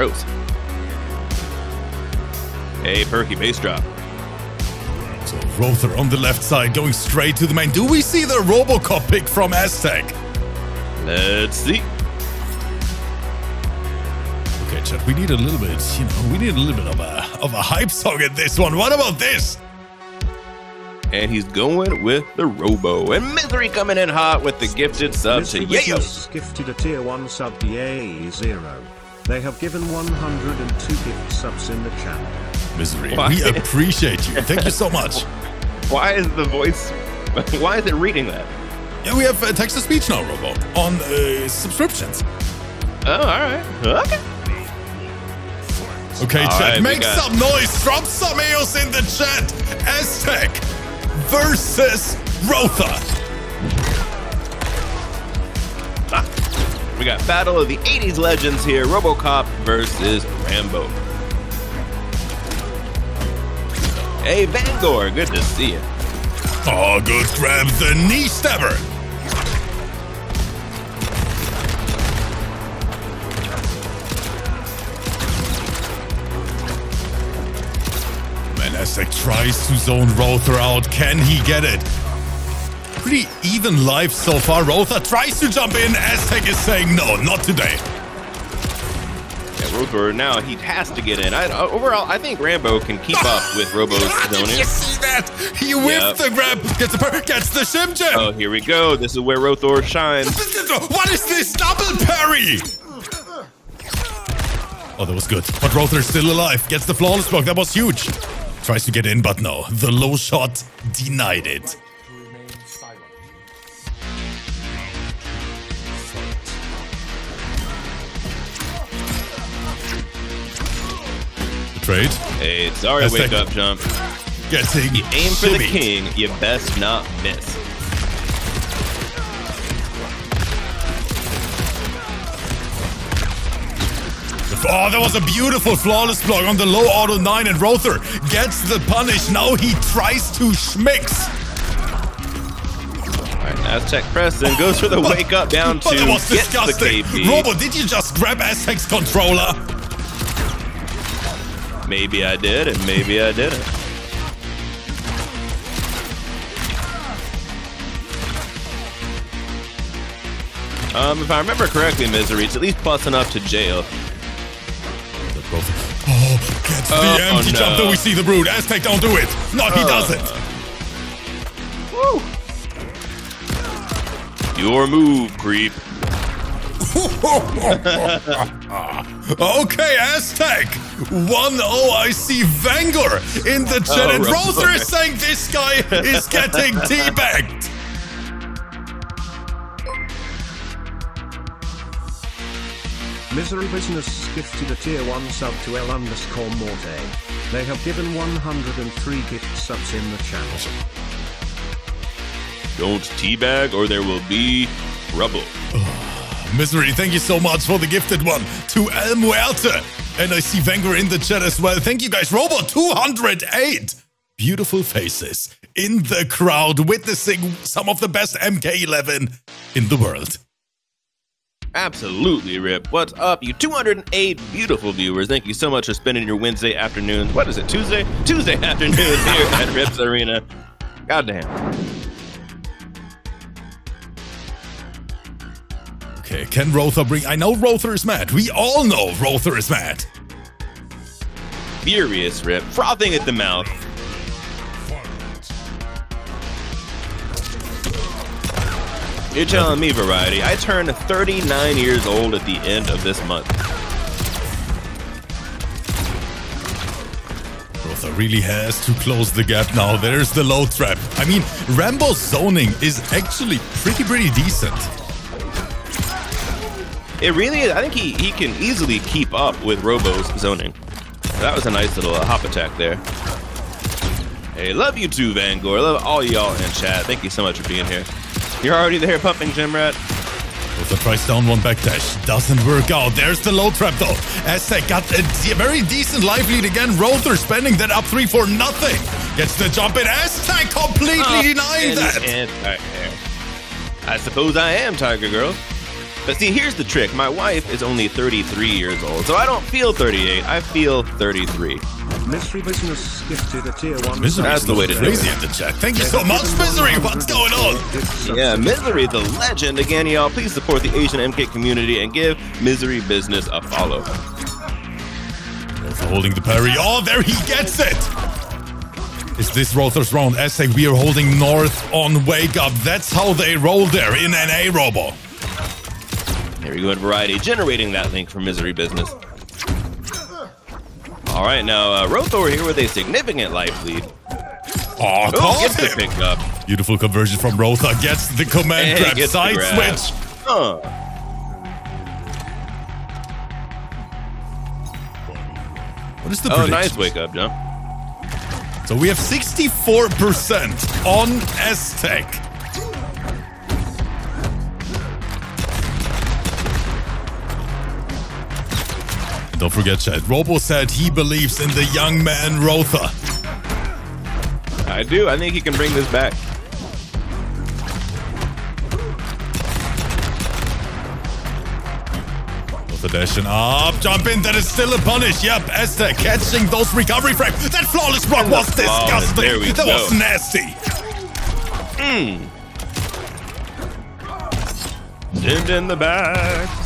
Gross. Hey, perky bass drop. So Roethor on the left side going straight to the main. Do we see the Robocop pick from Aztec? Let's see. Okay, chat, we need a little bit, you know, we need a little bit of a of a hype song in this one. What about this? And he's going with the Robo. And Misery coming in hot with the gifted sub to Yayo. Gifted a tier 1 sub to Yay0. They have given 102 gift subs in the channel. Misery, Why? we appreciate you. Thank you so much. Why is the voice? Why is it reading that? Yeah, we have uh, text to speech now, Robo, on uh, subscriptions. Oh, all right. Okay. Okay, All chat, right, make got- some noise. Drop some eos in the chat. Aztec versus Roethor. We got Battle of the 80s Legends here. RoboCop versus Rambo. Hey, Vangor, good to see you. Oh, good grab. The knee stabber. Man, Aztec tries to zone Roethor out. Can he get it? Pretty even life so far. Roethor tries to jump in. Aztec is saying no, not today. Yeah, Roethor now he has to get in. I, uh, overall, I think Rambo can keep up with Robo's Did you see that? He whiffed Yep. the grab, gets the per- gets the shim jam. Oh, here we go. This is where Roethor shines. What is this double parry? Oh, that was good. But Roethor's still alive. Gets the flawless block. That was huge. Tries to get in, but no. The low shot denied it. The trade. Hey, sorry, That's wake like- up, jump. Getting You aim for the king, you best not miss. Oh, that was a beautiful flawless block on the low auto 9 and Roethor gets the punish. Now he tries to schmix. All right, Aztec Preston goes for the oh, wake up down oh, But to that was get the disgusting. Robo, did you just grab Aztec's controller? Maybe I did, and maybe I didn't. Um, if I remember correctly, Misery, it's at least plus enough to jail. Oh, gets the Oh, empty no. jump. Do we see the brood? Aztec, don't do it. No, he Uh. doesn't. Woo! Your move, creep. Okay, Aztec. 1-0. I see Vangor in the chat. Oh, and Robo. Roethor is saying this guy is getting teabagged. Misery Business gifted a tier 1 sub to L underscore Morte. They have given 103 gift subs in the channel. Don't teabag or there will be trouble. Misery, thank you so much for the gifted one to El Muerte. And I see Vangor in the chat as well. Thank you guys. Robo 208. Beautiful faces in the crowd witnessing some of the best MK11 in the world. Absolutely, Rip. What's up, you 208 beautiful viewers? Thank you so much for spending your Wednesday afternoon. What is it, Tuesday? Tuesday afternoon here at Rips Arena. Goddamn. Okay, can Roethor bring... I know Roethor is mad. We all know Roethor is mad. Furious, Rip. Frothing at the mouth. You're telling me, Variety, I turned 39 years old at the end of this month. Roethor really has to close the gap now. There's the low trap. I mean, Rambo's zoning is actually pretty, pretty decent. It really is. I think he, he can easily keep up with Robo's zoning. That was a nice little uh, hop attack there. Hey, love you too, Vangor. Love all y'all in chat. Thank you so much for being here. You're already there pumping, Gym Rat. Roethor tries down one backdash. Doesn't work out. There's the low trap though. Aztec got a very decent life lead again. Roethor spending that up three for nothing. Gets the jump in. Aztec completely denying And- that. and- all right. I suppose I am Tiger Girl. But see, here's the trick. My wife is only 33 years old, so I don't feel 38. I feel 33. Misery Business gifted a tier 1 Misery That's the way to do crazy it. in the chat. Thank you so much, Misery. What's going on? Yeah, Misery, the legend. Again, y'all, please support the Asian MK community and give Misery Business a follow. Also holding the parry. Oh, there he gets it. Is this Roethor's round? Aztec, we are holding north on Wake Up. That's how they roll there in NA Robo. Here we go at Variety, generating that link for Misery Business. All right, now uh, Roethor here with a significant life lead. Oh, gets the him. pick up. Beautiful conversion from Roethor. Gets the command And grab. the Side grab. switch. Huh. What is the Oh, nice wake up jump. So we have 64% on Aztec. Don't forget, chat. Robo said he believes in the young man Roethor. I do. I think he can bring this back. Roethor dashing up, jump in. That is still a punish. Yep, Aztec catching those recovery frames. That flawless block was Flawless. disgusting. There we that go. was nasty. Dimmed in the back.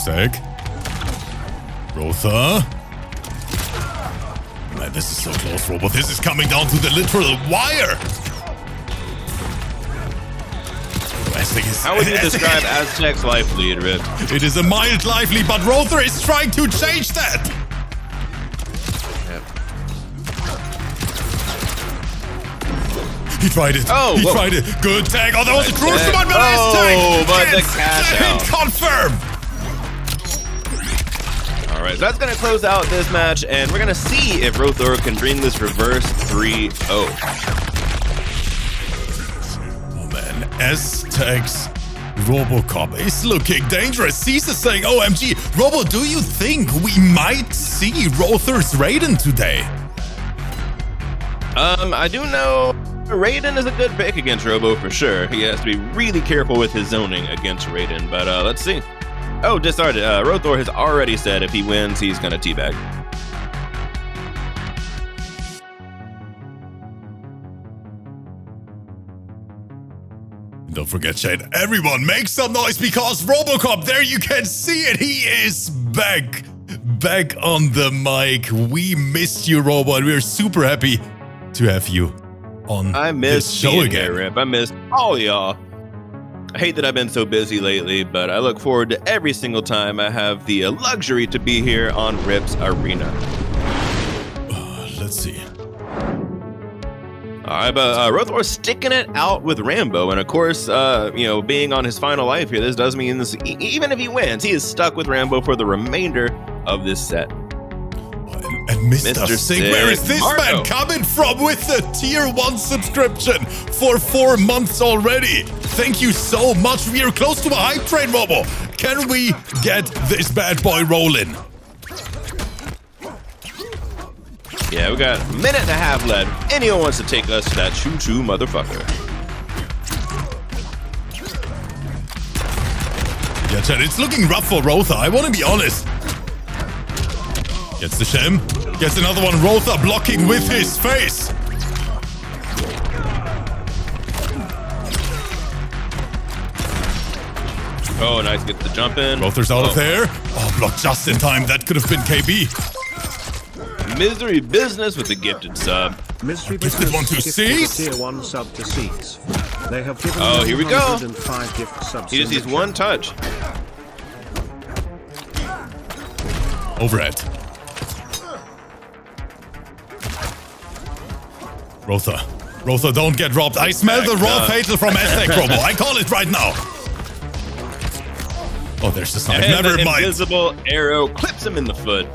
Aztec. Roethor. Man, this is so close, Robo. This is coming down to the literal wire. How would you describe Aztec's life lead, Rip? It is a mild lively, but Roethor is trying to change that. He tried it. Oh, he whoa. tried it. Good tag. Oh, that was a crucial one, but Oh, Aztec but the cash out. confirmed. So that's going to close out this match, and we're going to see if Roethor can bring this reverse 3-0. Oh man, Aztecs Robocop is looking dangerous. Caesar saying, OMG, Robo, do you think we might see Roethor's Raiden today? Um, I do know Raiden is a good pick against Robo for sure. He has to be really careful with his zoning against Raiden, but uh, let's see. Oh, just started. Uh, Roethor has already said if he wins, he's going to teabag. Don't forget, Shane. everyone make some noise because Robocop, there you can see it, he is back. Back on the mic. We missed you, Robo, and we're super happy to have you on I this show again. Rip. I miss all y'all. I hate that I've been so busy lately, but I look forward to every single time I have the uh, luxury to be here on Rip's Arena. Let's see. All right, but uh, Roethor's sticking it out with Rambo, and of course, uh, you know, being on his final life here, this does mean this. E- even if he wins, he is stuck with Rambo for the remainder of this set. And, Mr. Mr. Sig, where is this Marco. man coming from with a tier one subscription for four months already? Thank you so much. We are close to a hype train, Robo. Can we get this bad boy rolling? Yeah, we got a minute and a half left. Anyone wants to take us to that choo choo motherfucker? Yeah, Chad, it's looking rough for Roethor. I want to be honest. Gets the Shem. Gets another one. Roethor blocking with his face. Oh, nice, get the jump in. Roethor's out Oh. of there. Oh, blocked just in time. That could have been KB. Misery business with the gifted sub. Mystery Gifted Business one to gifted Seats. a tier 1 sub to Seats. They have given Oh, here we go. gift subs He just needs one touch. Overhead. Roethor. Roethor, don't get robbed. I smell the raw fatal from Aztec Robo. I call it right now. Oh, there's the snipe. Never the mind. invisible arrow clips him in the foot.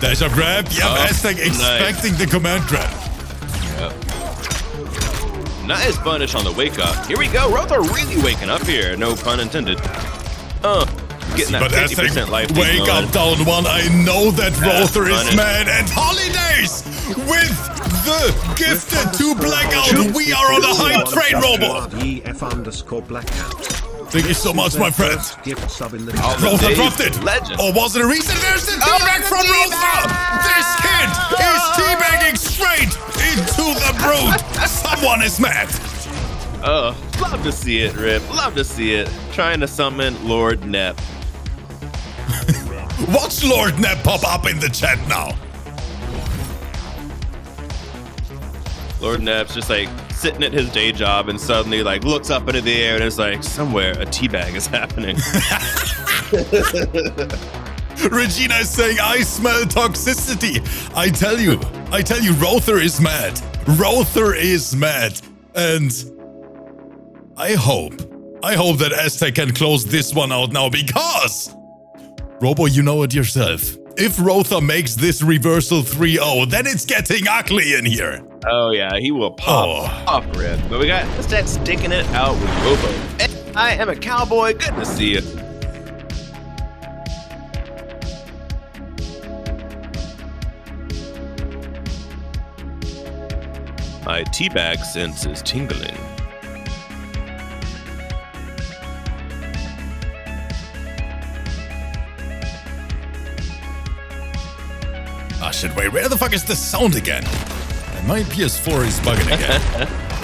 There's a grab. Yep, Oh, Aztec nice. expecting the command grab. Nice punish on the wake up. Here we go. Roethor really waking up here. No pun intended. Uh, getting that But as 50% they life. wake going. up down one, I know that Roethor is mad. And Holidays with the gifted to blackout. We are on a high train, Robo. EF underscore blackout. Thank you so much, my friend. First gift sub in Oh, the Roethor dropped it. Legend. Or was it a reason? There's the Oh, teabag the from teabag. Roethor. This kid is teabagging straight into the brood. Someone is mad. Oh, love to see it, Rip. Love to see it. Trying to summon Lord Nep. Watch Lord Nep pop up in the chat now. Lord Nep's just like sitting at his day job and suddenly like looks up into the air and is like, somewhere a teabag is happening. Regina is saying, I smell toxicity. I tell you, I tell you, Roethor is mad. Roethor is mad. And I hope, I hope that Aztec can close this one out now because, Robo, you know it yourself. If Roethor makes this reversal 3-0, then it's getting ugly in here. oh yeah, he will pop Oh. off Rip. But we got Aztec sticking it out with Robo. And I am a cowboy. Good to see you. My teabag sense is tingling. Wait, where the fuck is the sound again? My PS4 is bugging again.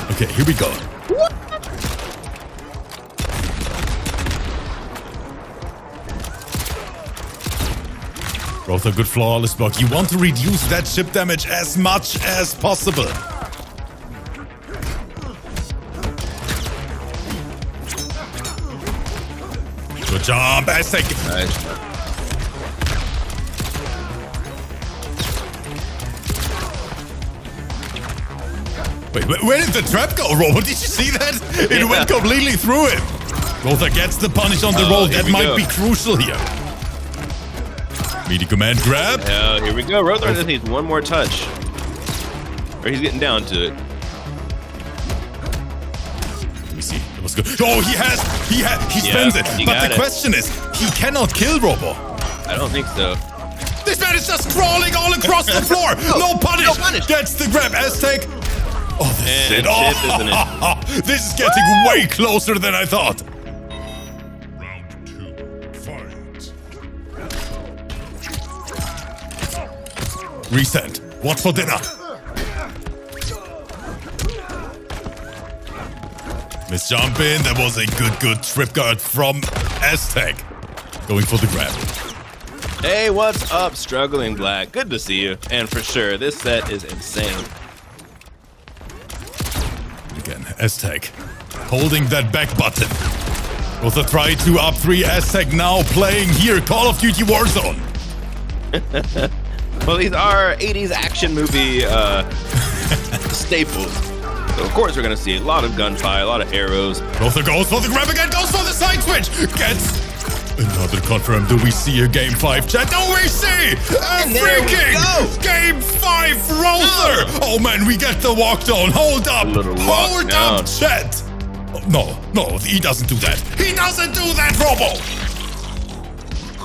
okay, here we go. Both a good flawless block. You want to reduce that chip damage as much as possible. Good job, Aztec. Nice. Wait, wh- where did the trap go, Robo? Did you see that? It Yeah. went completely through him. Roethor gets the punish on the Oh, roll. That might go. be crucial here. Media command grab. Hell, here we go. Roethor just needs one more touch. Or he's getting down to it. Let me see. That was good. Oh, he has. He ha- He Yeah, spends it. But the it. question is, he cannot kill Robo. I don't think so. This man is just crawling all across the floor. no punish. no punish. Gets the grab. Aztec. Oh, this is And it. Oh, chip, isn't it? this is getting way closer than I thought. Round two, fight. Reset. What's for dinner? Miss jump in. That was a good, good trip guard from Aztec. Going for the grab. Hey, what's up, struggling black? Good to see you. And for sure, this set is insane. Again, Aztec. Holding that back button. With a try to up three, Aztec now playing here Call of Duty Warzone. Well, these are 80s action movie uh, staples. So, of course, we're going to see a lot of gunfire, a lot of arrows. Both the goes for the grab again, goes for the side switch. Gets another confirm. Do we see a game five chat? Do we see a And freaking game five Roethor? Oh man, we get the walk down. Hold up. little walk Hold down. up, chat. Oh, No, no, he doesn't do that. He doesn't do that, Robo.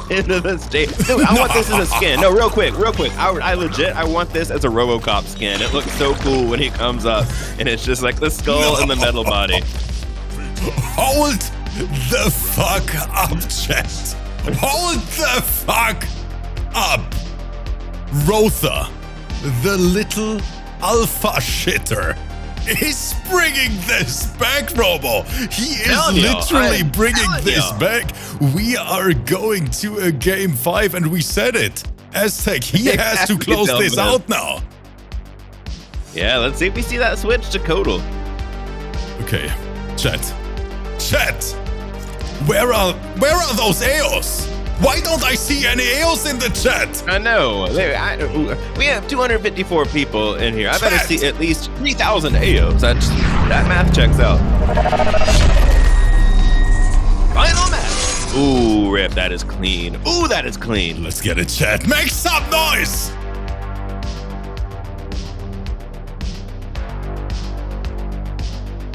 Into the state. Dude, I want this as a skin. No, real quick, real quick. I, I legit, I want this as a RoboCop skin. It looks so cool when he comes up, and it's just like the skull and the metal body. Hold the fuck up, chat. Hold the fuck up. Roethor, the little alpha shitter, is bringing this back, Robo. He is Hell literally bringing hell this back. We are going to a game five, and we said it. Aztec, he has to close this dumbass. out now. Yeah, let's see if we see that switch to Kotal. Okay, chat. Chat! Where are where are those AOs? Why don't I see any AOs in the chat? I know. There, I, we have 254 people in here. I better see at least 3,000 AOs. That, that math checks out. Final match. Ooh, rip. That is clean. Ooh, that is clean. Let's get it, chat. Make some noise!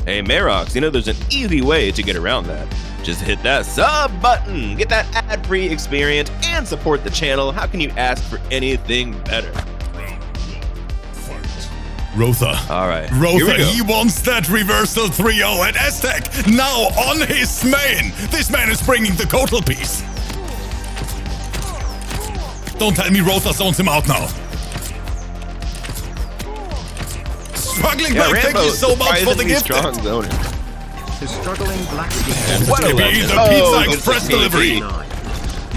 Hey, Marox, you know there's an easy way to get around that. Just hit that sub button, get that ad-free experience, and support the channel. How can you ask for anything better? Round one. Fight. Roethor. All right, Roethor, he wants that reversal 3-0 and Aztec now on his main. This man is bringing the total piece. Don't tell me Roethor zones him out now. Struggling Yeah, back, thank you so much for the gift. strong zoning. His struggling black What a Maybe legend. the Oh, Pizza gets Express delivery.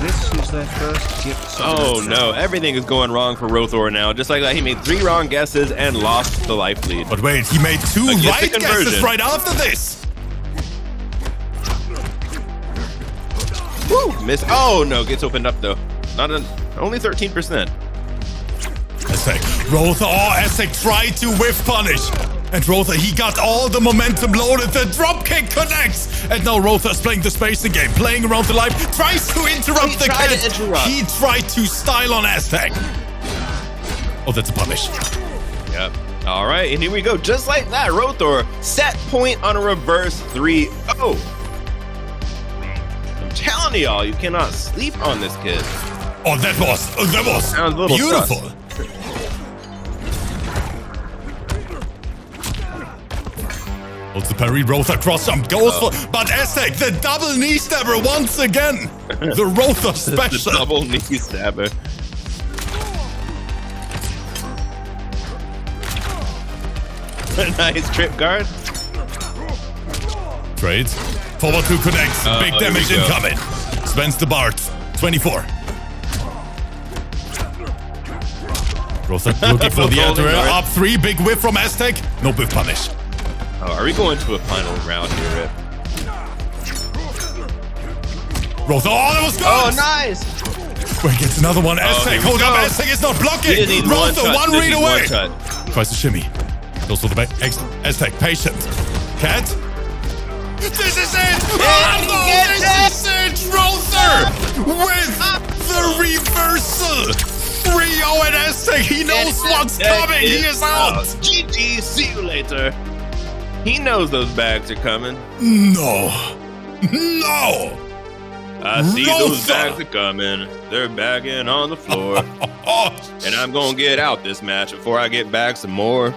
This is their first gift. Oh no, everything is going wrong for Roethor now. Just like that, he made three wrong guesses and lost the life lead. But wait, he made two Against right guesses right after this. Woo! Miss. Oh no, gets opened up though. Not an, only 13%. Aztec. Roethor, oh, Aztec tried to whiff punish. And Roethor, he got all the momentum loaded. The dropkick connects. And now Roethor is playing the spacing game, playing around the life, tries to interrupt He the tried to kid. interrupt. He tried to style on Aztec. Oh, that's a punish. Yep. All right, and here we go. Just like that, Roethor set point on a reverse 3 0. I'm telling y'all, you cannot sleep on this kid. Oh, that was, that was Sounds a Holds the parry, Roethor cross jump, goes Oh. for, but Aztec, the double knee stabber once again. The Roethor special! The double knee stabber. nice trip guard. Trades. Forward two connects. Uh, Big here damage incoming. Spends the Bart. 24. Roethor looking for the Golden. Up three. Big whiff from Aztec. No whiff punish. Oh, are we going to a final round here, Rip? Roethor. Oh, that was good. Oh, nice. Wait, gets another one. Oh, Aztec. here we Hold up. go. Aztec is not blocking. didn't one one read away. one. Tries to shimmy. Goes for the back. Ex- Aztec, patient. Cat. This is oh, it! Yeah, Roethor, he this is it! Roethor! With the reversal! 3-0 and Aztec, he knows what's coming! He is out! GG, see you later. He knows those bags are coming. No! No! I see those bags are coming. They're bagging on the floor. And I'm gonna get out this match before I get back some more.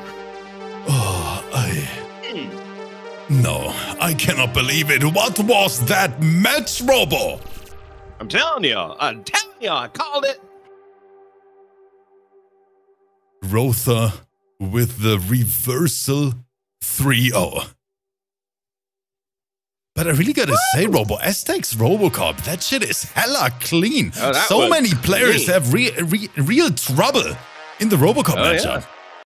oh, I... Hmm. No, I cannot believe it. What was that match, Robo? I'm telling y'all. I'm telling y'all. I called it. Roethor with the reversal 3-0. But I really gotta say, Robo, Aztecs Robocop, that shit is hella clean. Oh, so many players clean. have re- re- real trouble in the Robocop Oh, matchup. yeah.